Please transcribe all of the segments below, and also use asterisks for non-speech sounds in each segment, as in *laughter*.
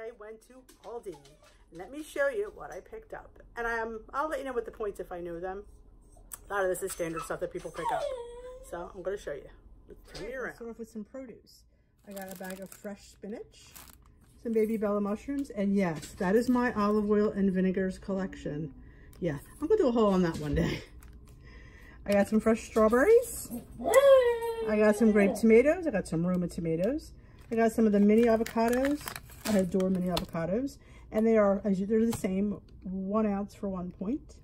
I went to Aldi. Let me show you what I picked up. And I'm, I'll let you know what the points if I know them. A lot of this is standard stuff that people pick up. So I'm going to show you. Turn me around. Let's start off with some produce. I got a bag of fresh spinach, some baby bella mushrooms, and yes, that is my olive oil and vinegars collection. Yeah, I'm going to do a haul on that one day. *laughs* I got some fresh strawberries. I got some grape tomatoes. I got some Roma tomatoes. I got some of the mini avocados. I adore mini avocados. And they are, as you, they're the same, one ounce for one point.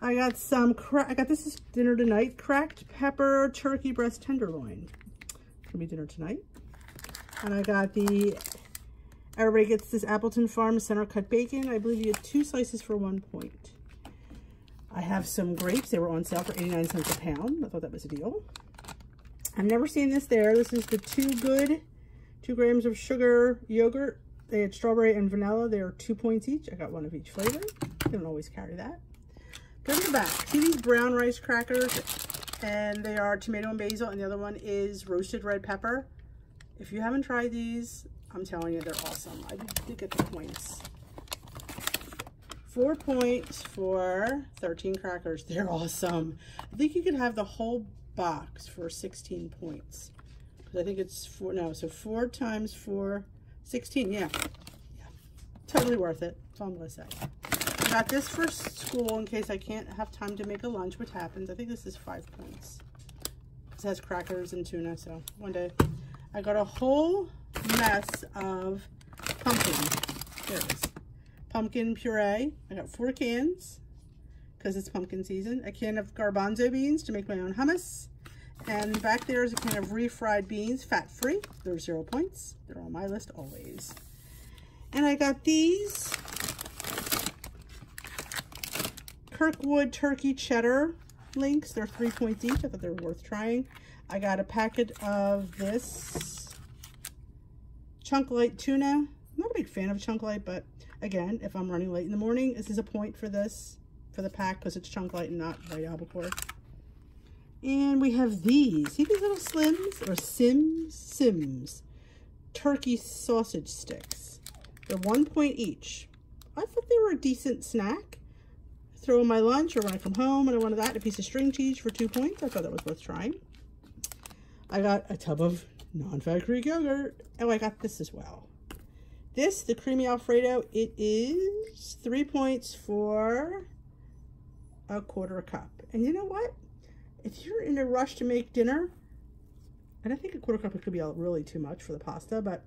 I got some, I got this is dinner tonight, cracked pepper turkey breast tenderloin. Gonna be dinner tonight. And I got the, everybody gets this Appleton Farm center cut bacon. I believe you get two slices for one point. I have some grapes. They were on sale for 89 cents a pound. I thought that was a deal. I've never seen this there. This is the Too Good, two grams of sugar yogurt. They had strawberry and vanilla. They are two points each. I got one of each flavor. Don't always carry that. Go to the back. See these brown rice crackers? And they are tomato and basil. And the other one is roasted red pepper. If you haven't tried these, I'm telling you, they're awesome. I did get the points. Four points for 13 crackers. *laughs* They're awesome. I think you could have the whole box for 16 points. I think it's four, no, so four times four, 16, yeah. Yeah, totally worth it. That's all I'm gonna say. I got this for school in case I can't have time to make a lunch, which happens. I think this is five points. This has crackers and tuna, so one day. I got a whole mess of pumpkin. There it is pumpkin puree. I got four cans because it's pumpkin season. A can of garbanzo beans to make my own hummus. And back there is a can of refried beans, fat-free. They're zero points. They're on my list always. And I got these Kirkwood turkey cheddar links. They're three points each. I thought they were worth trying. I got a packet of this chunk light tuna. I'm not a big fan of chunk light, but Again, if I'm running late in the morning, this is a point for this, for the pack, because it's chunk light and not white albacore. And we have these. See these little slims or sims? Simms. Turkey sausage sticks. They're one point each. I thought they were a decent snack. Throw in my lunch or when I come home and I wanted that, a piece of string cheese for two points. I thought that was worth trying. I got a tub of non-fat Greek yogurt. Oh, I got this as well. This, the creamy Alfredo, it is three points for a quarter a cup. And you know what? If you're in a rush to make dinner, and I think a quarter cup could be really too much for the pasta, but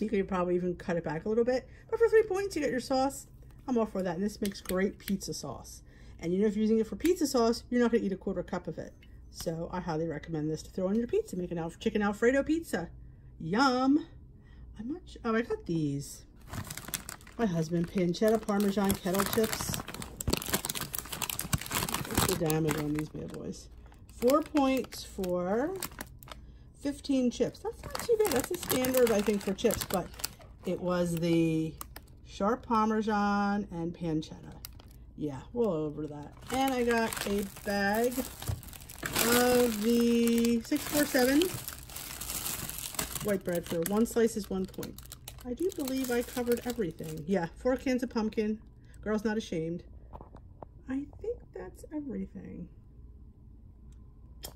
you could probably even cut it back a little bit. But for three points, you get your sauce. I'm all for that. And this makes great pizza sauce. And you know, if you're using it for pizza sauce, you're not going to eat a quarter cup of it. So I highly recommend this to throw on your pizza. Make an chicken Alfredo pizza. Yum! I'm not. Oh, I got these. My husband, pancetta Parmesan kettle chips. Damage on these bad boys? Four points for 15 chips. That's not too bad. That's a standard, I think, for chips, but it was the sharp Parmesan and pancetta. Yeah, we'll over that. And I got a bag of the 647 white bread for one slice is one point. I do believe I covered everything. Yeah, four cans of pumpkin. Girl's not ashamed. I think that's everything.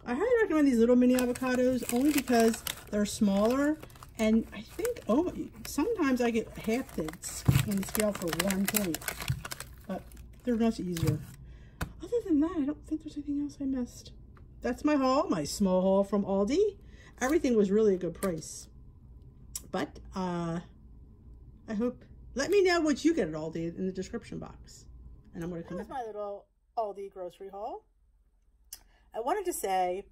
I highly recommend these little mini avocados only because they're smaller and I think, oh, sometimes I get half the on the scale for one point, but they're much easier. Other than that, I don't think there's anything else I missed. That's my haul, my small haul from Aldi everything was really a good price. But uh, I hope, let me know what you get at Aldi in the description box. And I'm going to come That was my little Aldi grocery haul. I wanted to say,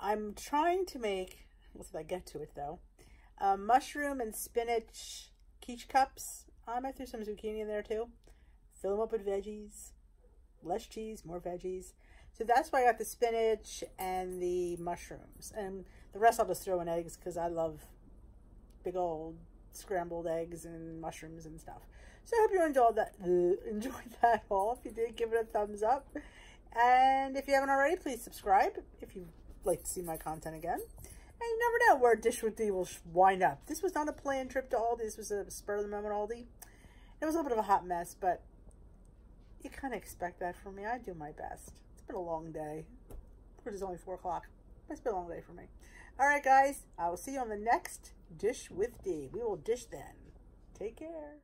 I'm trying to make, let's see if I get to it though, uh, mushroom and spinach quiche cups. I might throw some zucchini in there too. Fill them up with veggies. Less cheese, more veggies. So that's why I got the spinach and the mushrooms. And the rest I'll just throw in eggs because I love big old scrambled eggs and mushrooms and stuff. So I hope you enjoyed that, *laughs* enjoyed that haul. If you did, give it a thumbs up. And if you haven't already, please subscribe if you'd like to see my content again. And you never know where Dish with Dee will wind up. This was not a planned trip to Aldi. This was a spur of the moment Aldi. It was a little bit of a hot mess, but you kind of expect that from me. I do my best. It's been a long day. It is only 4 o'clock. It's been a long day for me. All right, guys. I will see you on the next Dish with Dee. We will dish then. Take care.